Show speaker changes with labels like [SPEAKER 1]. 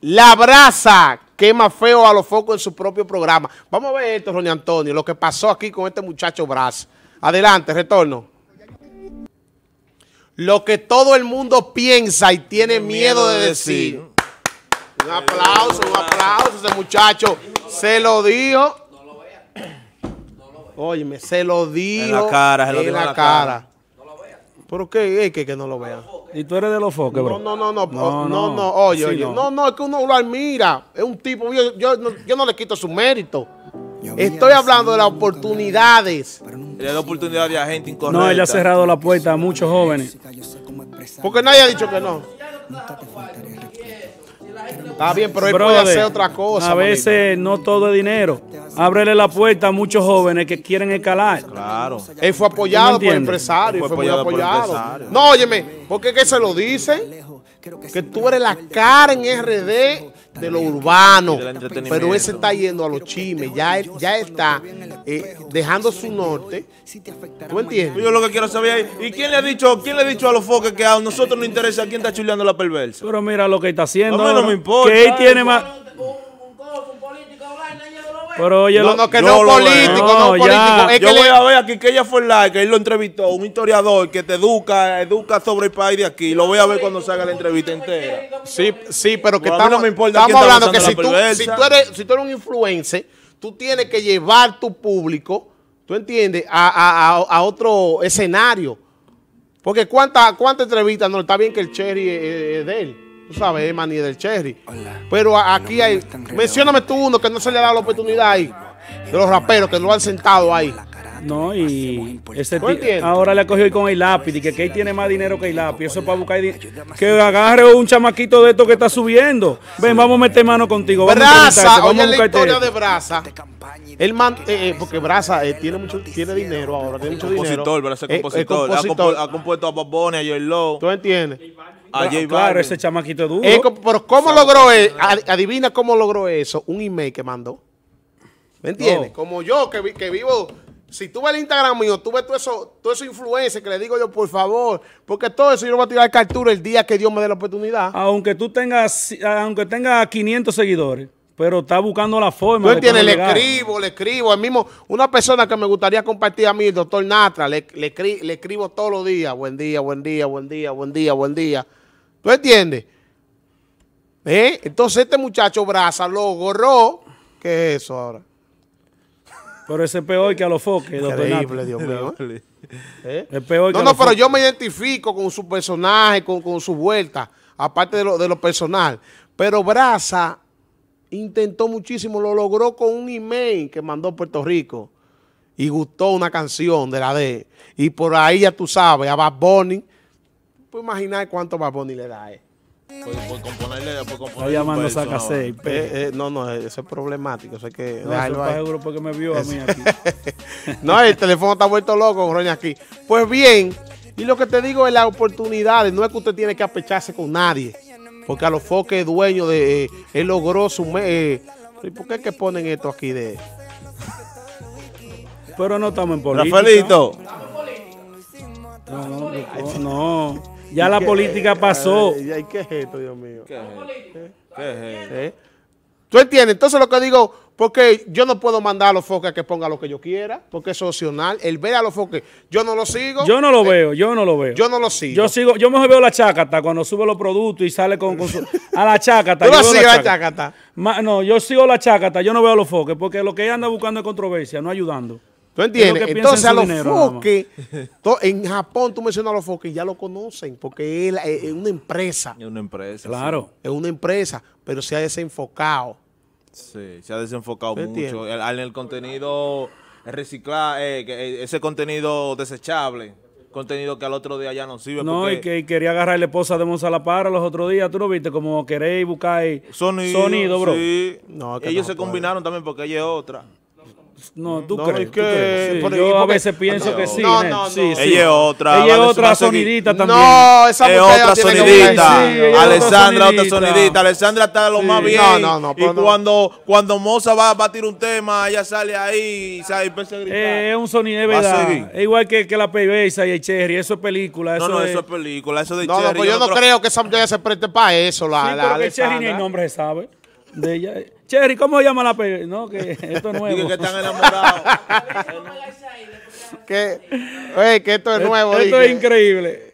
[SPEAKER 1] La brasa quema feo a los focos en su propio programa. Vamos a ver esto, Ronnie Antonio, lo que pasó aquí con este muchacho Brasa. Adelante, retorno. Lo que todo el mundo piensa y tiene miedo, de decir. Un aplauso, un aplauso. Ese muchacho se lo dijo. Óyeme, se lo dijo
[SPEAKER 2] En la cara, se lo dijo en la
[SPEAKER 1] cara. ¿Pero qué es que, que no lo vean?
[SPEAKER 3] ¿Y tú eres de los foques, bro?
[SPEAKER 1] No, no, no, no,
[SPEAKER 3] No,
[SPEAKER 1] no, no, oye,
[SPEAKER 3] Sí,
[SPEAKER 1] oye,
[SPEAKER 3] no.
[SPEAKER 1] no. no, es que uno lo admira, es un tipo, yo, yo, no, yo no le quito su mérito. Estoy hablando de las oportunidades,
[SPEAKER 2] Le da oportunidad a gente incorrecta.
[SPEAKER 3] No, él ha cerrado la puerta a muchos jóvenes.
[SPEAKER 1] porque nadie ha dicho que no. Está bien, pero él puede hacer otra cosa.
[SPEAKER 3] A
[SPEAKER 1] manito.
[SPEAKER 3] veces no todo es dinero. Ábrele la puerta a muchos jóvenes que quieren escalar.
[SPEAKER 2] Claro.
[SPEAKER 1] Él fue apoyado por empresarios,
[SPEAKER 2] Fue
[SPEAKER 1] fue, muy
[SPEAKER 2] apoyado por
[SPEAKER 1] apoyado.
[SPEAKER 2] empresarios.
[SPEAKER 1] No, óyeme, porque que se lo dice que tú eres la cara en RD de lo urbano, pero ese está yendo a los chimes, ya, está eh, dejando su norte. ¿Tú entiendes?
[SPEAKER 2] Yo lo que quiero saber es, ¿y quién le ha dicho, quién le ha dicho a los foques que a nosotros nos interesa quién está chuleando la perversa?
[SPEAKER 3] Pero mira lo que está haciendo.
[SPEAKER 2] A mí no me importa.
[SPEAKER 3] Que él tiene más. Pero oye,
[SPEAKER 1] No, no, que
[SPEAKER 2] Yo
[SPEAKER 1] no
[SPEAKER 2] lo
[SPEAKER 1] político, no
[SPEAKER 3] No, ya.
[SPEAKER 1] político. Es
[SPEAKER 2] Yo
[SPEAKER 1] que
[SPEAKER 2] voy
[SPEAKER 1] le-
[SPEAKER 2] a ver aquí que ella fue live, que él lo entrevistó, un historiador que te educa, educa sobre el país de aquí. Lo voy a ver cuando salga la entrevista entera.
[SPEAKER 1] Sí, sí, pero que estamos,
[SPEAKER 2] no me importa
[SPEAKER 1] estamos hablando que si tú,
[SPEAKER 2] la
[SPEAKER 1] si, tú eres, si tú eres un influencer, tú tienes que llevar tu público, ¿tú entiendes?, a, a- a- a otro escenario. Porque cuántas cuántas entrevistas, no, está bien que el Cherry es, es de él, tú sabes, es maní del Cherry. Pero a- aquí hay, mencióname tú uno que no se le ha dado la oportunidad ahí, de los raperos que no lo han sentado ahí.
[SPEAKER 3] No, y ese ahora le ha cogido con el lápiz y que, que él tiene más dinero que el lápiz. Eso es para buscar dinero. Que agarre un chamaquito de esto que está subiendo. Ven, vamos a meter mano contigo. Vamos a
[SPEAKER 1] Brasa,
[SPEAKER 3] entrevistarte, vamos
[SPEAKER 1] oye
[SPEAKER 3] a
[SPEAKER 1] la historia
[SPEAKER 3] esto.
[SPEAKER 1] de Brasa. El man, eh, eh, porque Brasa eh, tiene mucho, tiene dinero ahora, tiene mucho dinero.
[SPEAKER 2] Compositor, para ser
[SPEAKER 1] Eh, eh,
[SPEAKER 2] compositor. Ha,
[SPEAKER 1] compositor.
[SPEAKER 2] compu- ha compuesto a Bob Bunny, a J. Lo,
[SPEAKER 1] ¿Tú entiendes?
[SPEAKER 2] A J
[SPEAKER 3] Claro, ese chamaquito es duro.
[SPEAKER 1] Eh, pero ¿cómo logró? Ad- Adivina cómo logró eso. Un email que mandó. ¿Me entiendes? Como yo que, vi- que vivo. Si tú ves el Instagram mío, tú ves todo eso, todo eso influencers que le digo yo, por favor. Porque todo eso yo lo voy a tirar captura el día que Dios me dé la oportunidad.
[SPEAKER 3] Aunque tú tengas, aunque tenga 500 seguidores, pero está buscando la forma
[SPEAKER 1] Tú
[SPEAKER 3] de
[SPEAKER 1] entiendes, le
[SPEAKER 3] llegar.
[SPEAKER 1] escribo, le escribo. El mismo, una persona que me gustaría compartir a mí, el doctor Natra, le, le, le escribo todos los días. Buen día, buen día, buen día, buen día, buen día. ¿Tú entiendes? ¿Eh? Entonces este muchacho Brasa logró. ¿Qué es eso ahora?
[SPEAKER 3] Pero ese es peor que a los foques, doctor
[SPEAKER 1] Increíble. Dios mío. ¿eh?
[SPEAKER 3] Es peor que
[SPEAKER 1] No,
[SPEAKER 3] a
[SPEAKER 1] no,
[SPEAKER 3] los
[SPEAKER 1] pero
[SPEAKER 3] foques.
[SPEAKER 1] yo me identifico con su personaje, con, con su vuelta, aparte de lo, de lo personal. Pero Brasa intentó muchísimo, lo logró con un email que mandó a Puerto Rico y gustó una canción de la de. Y por ahí ya tú sabes, a Bad Bunny, puedes imaginar cuánto Bad Bunny le da.
[SPEAKER 2] Por, por componerle, por
[SPEAKER 3] Está
[SPEAKER 2] componerle un
[SPEAKER 3] llamando a
[SPEAKER 2] no.
[SPEAKER 1] Eh, eh, no, no, eso es problemático, eso que
[SPEAKER 3] No,
[SPEAKER 1] dejarlo
[SPEAKER 3] eso
[SPEAKER 1] ahí.
[SPEAKER 3] está seguro porque me vio a mí aquí.
[SPEAKER 1] no, el teléfono está vuelto loco, Roña, aquí. Pues bien, y lo que te digo es las oportunidades. No es que usted tiene que apecharse con nadie. Porque a los foques es dueño de... eh, él logró su... me- eh, ¿y ¿Por qué es que ponen esto aquí de...?
[SPEAKER 3] Pero no estamos en política.
[SPEAKER 2] Rafaelito,
[SPEAKER 3] Ya la política pasó.
[SPEAKER 1] Ay, ¿Qué es esto, Dios mío?
[SPEAKER 2] ¿qué es eso? ¿Qué es eso?
[SPEAKER 1] ¿Eh? ¿Tú entiendes? Entonces lo que digo, porque yo no puedo mandar a los foques a que ponga lo que yo quiera, porque es opcional. El ver a los foques, yo no lo sigo.
[SPEAKER 3] Yo no lo veo, yo no lo veo.
[SPEAKER 1] Yo no lo sigo.
[SPEAKER 3] Yo sigo, yo mejor veo la chácata cuando sube los productos y sale con, con su, a la chácata.
[SPEAKER 1] Tú
[SPEAKER 3] veo
[SPEAKER 1] sigues la
[SPEAKER 3] chácata. Ma- no, yo sigo la chácata, yo no veo a los foques, porque lo que ella anda buscando es controversia, no ayudando.
[SPEAKER 1] ¿Tú entiendes? Entonces
[SPEAKER 3] en
[SPEAKER 1] a los foques, en Japón tú mencionas a los foques, ya lo conocen, porque es, es una empresa,
[SPEAKER 2] Es una empresa.
[SPEAKER 3] Claro.
[SPEAKER 1] es una empresa, pero se ha desenfocado.
[SPEAKER 2] Sí, se ha desenfocado mucho. El, el, el contenido reciclar, eh, eh, ese contenido desechable, contenido que al otro día ya no sirve.
[SPEAKER 3] No,
[SPEAKER 2] porque
[SPEAKER 3] y que quería agarrar la esposa de Monsalapara los otros días, tú lo viste, como queréis buscar
[SPEAKER 2] Sonido,
[SPEAKER 3] sonido bro.
[SPEAKER 2] sí.
[SPEAKER 1] No, que
[SPEAKER 2] Ellos
[SPEAKER 1] no
[SPEAKER 2] se
[SPEAKER 1] puede.
[SPEAKER 2] combinaron también porque ella es otra.
[SPEAKER 3] No, tú
[SPEAKER 1] No,
[SPEAKER 3] crees.
[SPEAKER 1] es
[SPEAKER 3] tú
[SPEAKER 1] que-
[SPEAKER 3] crees. Sí,
[SPEAKER 1] pero-
[SPEAKER 3] yo
[SPEAKER 1] ¿y
[SPEAKER 3] a veces pienso
[SPEAKER 1] No,
[SPEAKER 3] que sí.
[SPEAKER 1] no, no,
[SPEAKER 3] sí,
[SPEAKER 1] no.
[SPEAKER 3] sí.
[SPEAKER 2] Ella es otra,
[SPEAKER 3] Ella es otra sonidita también.
[SPEAKER 1] No, esa
[SPEAKER 2] es
[SPEAKER 1] mujer
[SPEAKER 2] otra
[SPEAKER 1] que
[SPEAKER 2] sonidita.
[SPEAKER 3] es otra
[SPEAKER 2] Alessandra, otra
[SPEAKER 3] sonidita.
[SPEAKER 2] sonidita. Alessandra está lo
[SPEAKER 3] Sí.
[SPEAKER 2] más bien.
[SPEAKER 1] No, no, no,
[SPEAKER 2] y
[SPEAKER 1] no.
[SPEAKER 2] cuando, cuando Moza va a batir un tema, ella sale ahí y sale, empieza a gritar.
[SPEAKER 3] Eh, es un sonido,
[SPEAKER 2] a
[SPEAKER 3] verdad. Es igual que, que la PBS y el Cherry, eso es película.
[SPEAKER 2] no,
[SPEAKER 3] Eso
[SPEAKER 2] no,
[SPEAKER 3] es...
[SPEAKER 2] eso es película. Eso de
[SPEAKER 1] No, no,
[SPEAKER 2] Cherry,
[SPEAKER 1] pues yo no
[SPEAKER 2] creo-
[SPEAKER 1] que esa mujer se preste para eso, la,
[SPEAKER 3] Sí,
[SPEAKER 1] la
[SPEAKER 3] pero que Cherry ni el nombre se sabe. De ella. Cherry, ¿cómo se llama la PBS? No, que esto es nuevo.
[SPEAKER 2] que están enamorados.
[SPEAKER 1] Que, oye, que esto es nuevo.
[SPEAKER 3] Esto
[SPEAKER 1] dije.
[SPEAKER 3] es increíble.